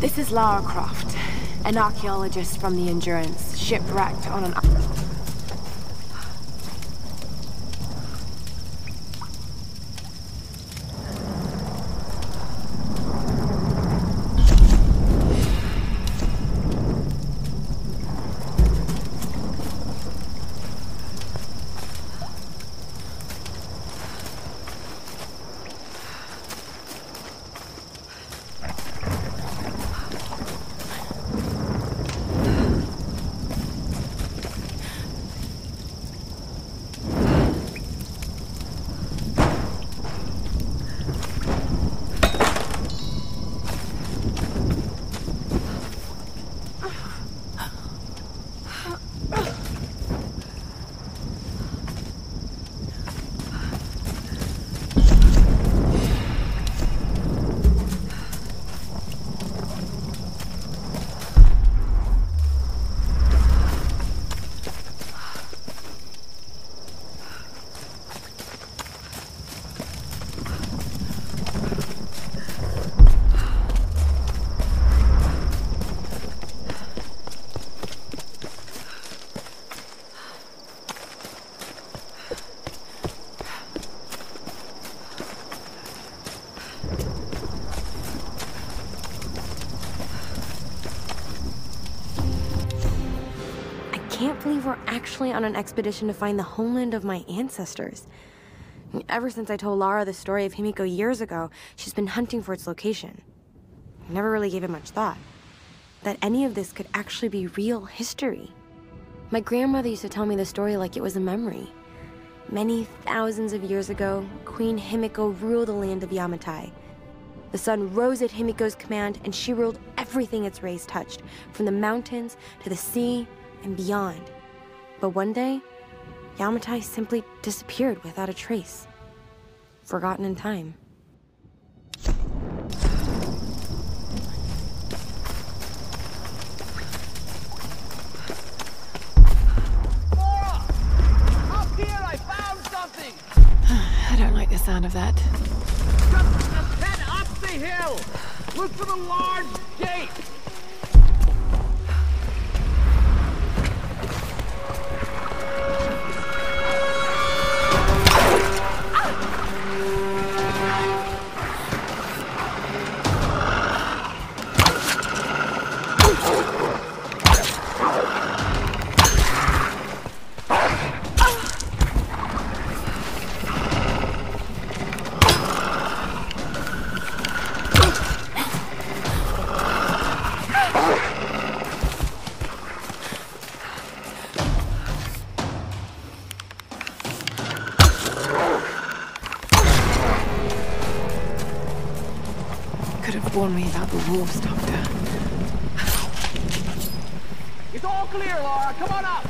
This is Lara Croft, an archaeologist from the Endurance, shipwrecked on an... believe we're actually on an expedition to find the homeland of my ancestors. Ever since I told Lara the story of Himiko years ago, she's been hunting for its location. I never really gave it much thought. That any of this could actually be real history. My grandmother used to tell me the story like it was a memory. Many thousands of years ago, Queen Himiko ruled the land of Yamatai. The sun rose at Himiko's command, and she ruled everything its rays touched, from the mountains to the sea and beyond. But one day, Yamatai simply disappeared without a trace. Forgotten in time. Lara! Up here, I found something! I don't like the sound of that. Just, just head up the hill! Look for the large gate! The wolves, Doctor. It's all clear, Lara. Come on up!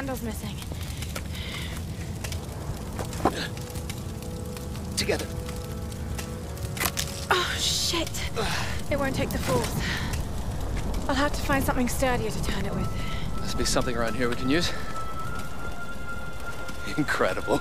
Handle's missing. Together. Oh, shit. It won't take the force. I'll have to find something sturdier to turn it with. Must be something around here we can use. Incredible.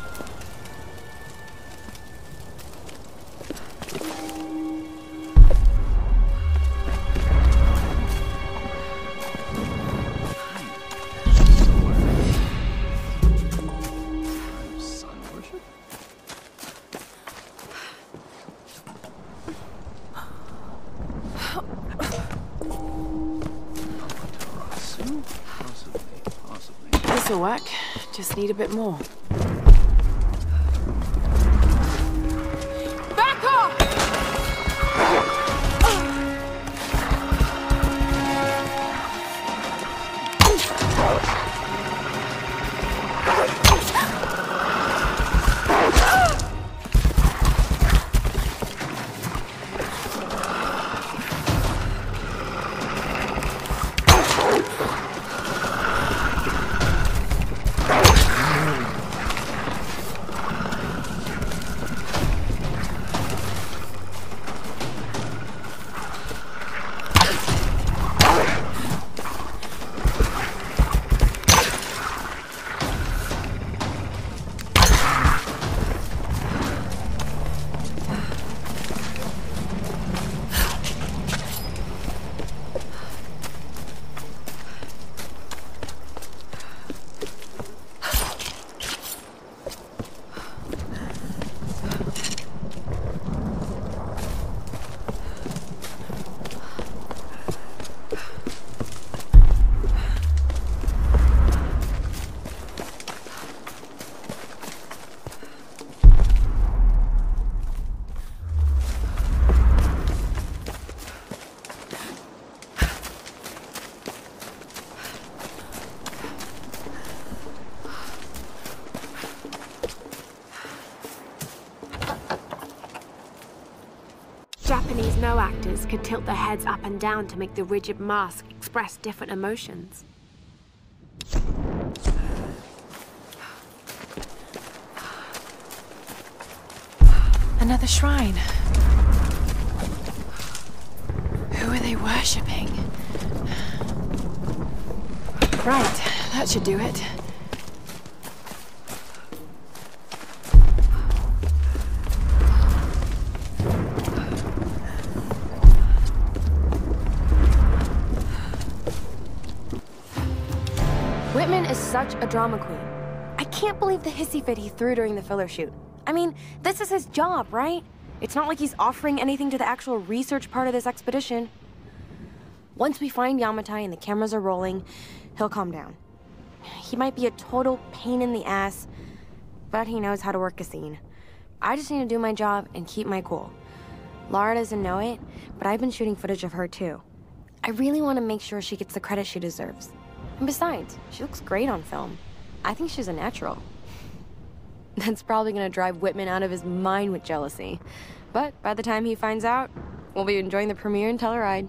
Possibly, possibly. This'll work. Just need a bit more. Japanese Noh actors could tilt their heads up and down to make the rigid mask express different emotions. Another shrine. Who are they worshipping? Right, that should do it. Is such a drama queen. I can't believe the hissy fit he threw during the filler shoot. I mean, this is his job, right? It's not like he's offering anything to the actual research part of this expedition. Once we find Yamatai and the cameras are rolling, he'll calm down. He might be a total pain in the ass, but he knows how to work a scene. I just need to do my job and keep my cool. Lara doesn't know it, but I've been shooting footage of her too. I really want to make sure she gets the credit she deserves. And besides, she looks great on film. I think she's a natural. That's probably gonna drive Whitman out of his mind with jealousy. But by the time he finds out, we'll be enjoying the premiere in Telluride.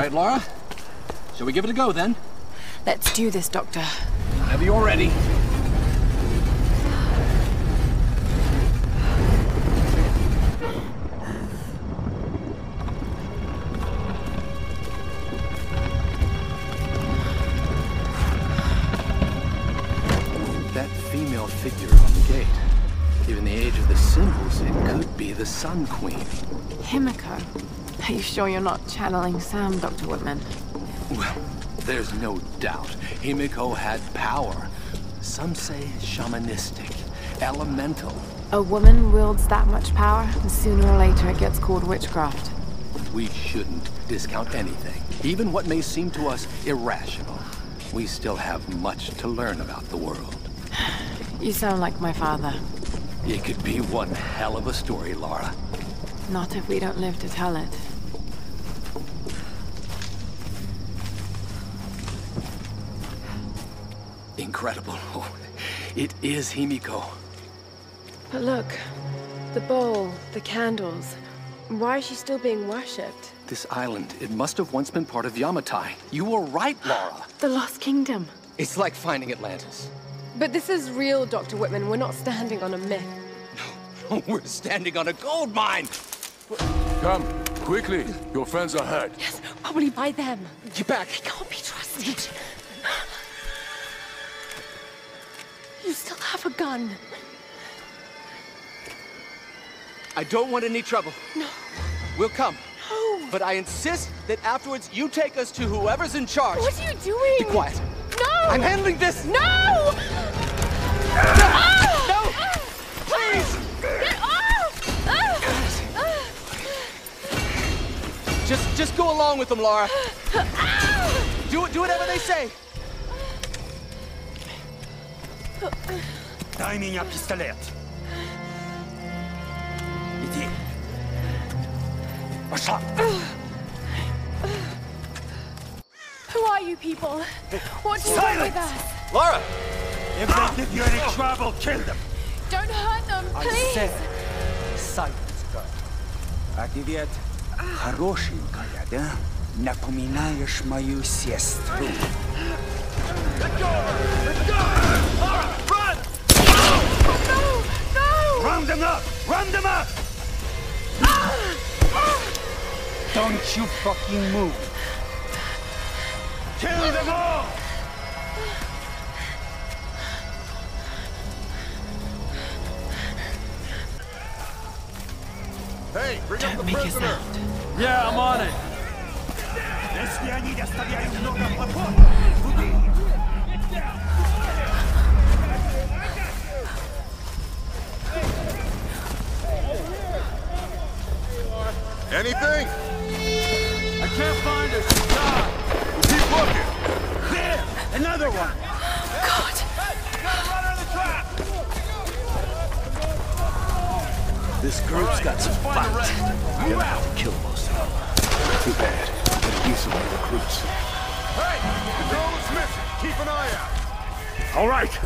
Right, Lara. Shall we give it a go then? Let's do this, Doctor. Whenever you're ready. That female figure on the gate. Given the age of the symbols, it could be the Sun Queen. Are you sure you're not channeling Sam, Dr. Whitman? Well, there's no doubt. Himiko had power. Some say shamanistic, elemental. A woman wields that much power, and sooner or later it gets called witchcraft. We shouldn't discount anything, even what may seem to us irrational. We still have much to learn about the world. You sound like my father. It could be one hell of a story, Lara. Not if we don't live to tell it. Incredible. Oh, it is Himiko. But look, the bowl, the candles. Why is she still being worshipped? This island, it must have once been part of Yamatai. You were right, Lara. The Lost Kingdom. It's like finding Atlantis. But this is real, Dr. Whitman. We're not standing on a myth. No, We're standing on a gold mine! Come, quickly. Your friends are hurt. Yes, probably by them. Get back! They can't be trusted. You still have a gun. I don't want any trouble. No. We'll come. No. But I insist that afterwards you take us to whoever's in charge. What are you doing? Be quiet. No! I'm handling this! No! Ah! No! Please! Get off! Ah! Just just go along with them, Lara. Do do whatever they say. Дай меня пистолет. Иди. Пошла. Who are you people? What do you want with us? Laura! If they give you any trouble, kill them. Don't hurt them, I please! said silence, girl. А ты ведь хорошенькая, да? Напоминаешь мою сестру. No! No! Run them up! Run them up! Don't you fucking move! Kill them all! Hey, bring up Don't the prisoner. sound. Yeah, I'm on it. Anything? I can't find her. She's gone. Keep looking. There! Another one! God. Got to run on the track. This group's got some fight. We're gonna have to kill most of them. Too bad. Gotta use some more recruits. Hey, the girl is missing. Keep an eye out. All right.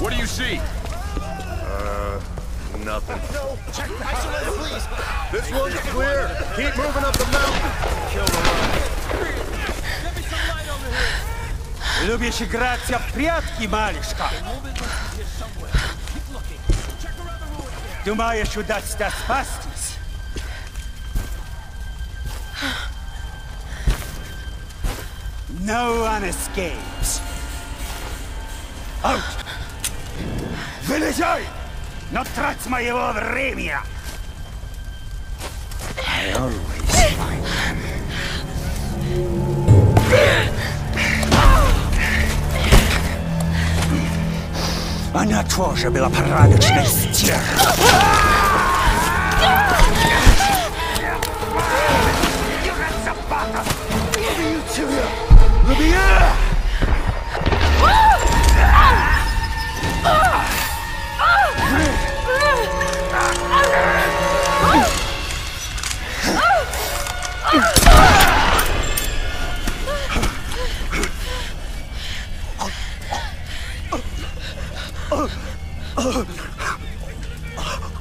What do you see? Uh, nothing. This one's clear. Keep moving up the mountain. Kill the run. Любишь играться в прятки, малышка? Думаешь, удастся спастись? No one escapes. Out! Вылезай! Но трать моего времени! I always find Она тоже была порядочной стервой. Убью! Oh, あっ。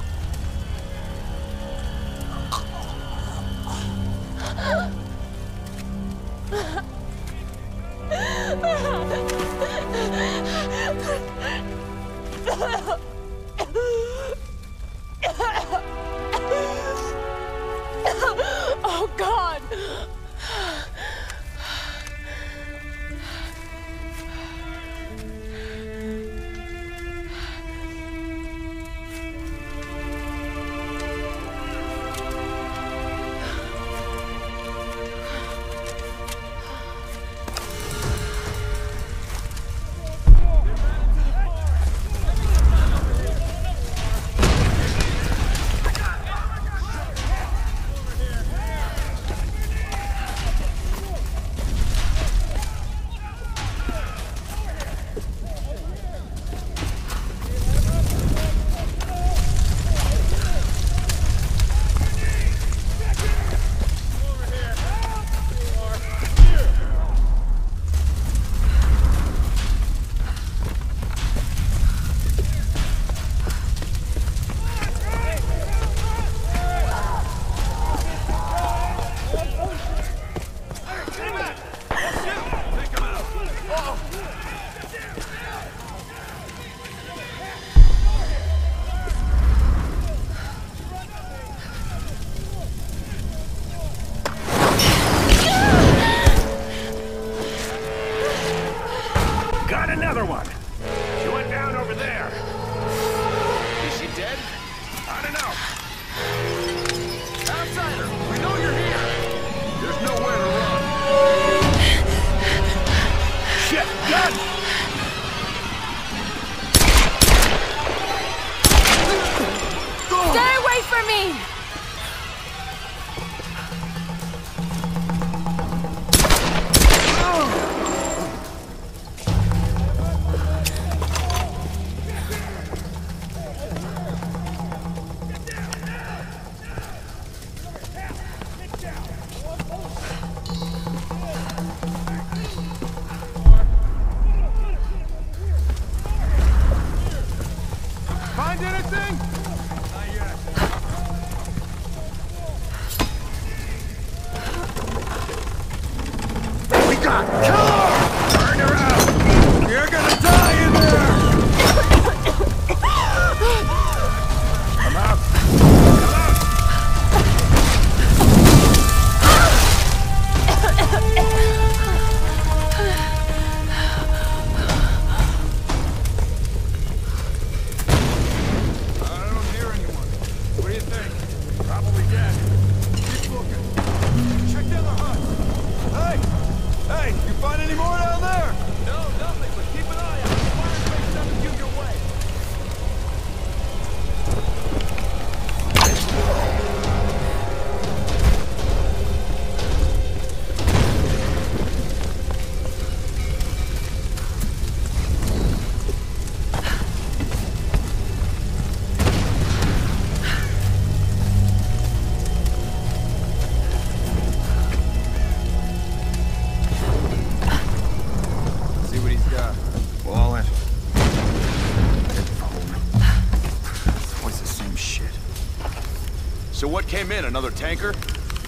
What came in? Another tanker?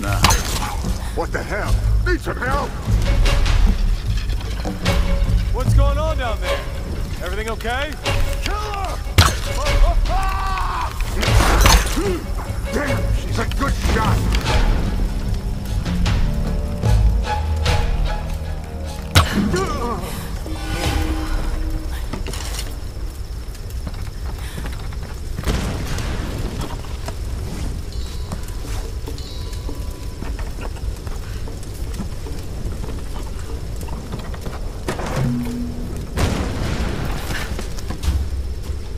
Nah. What the hell? Need some help? What's going on down there? Everything okay? Killer! Damn, she's a good shot.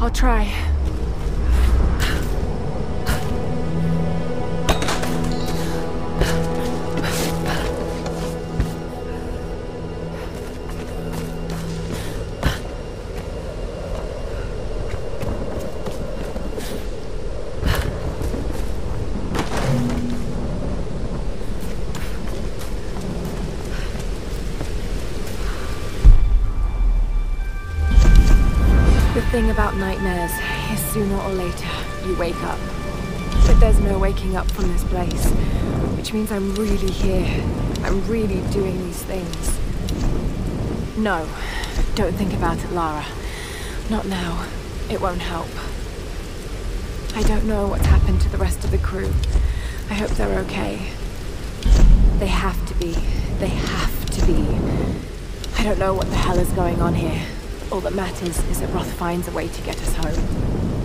I'll try. Thing about nightmares is sooner or later you wake up. But there's no waking up from this place. Which means I'm really here. I'm really doing these things. No, don't think about it, Lara. Not now. It won't help. I don't know what's happened to the rest of the crew. I hope they're okay. They have to be. They have to be. I don't know what the hell is going on here. All that matters is that Roth finds a way to get us home.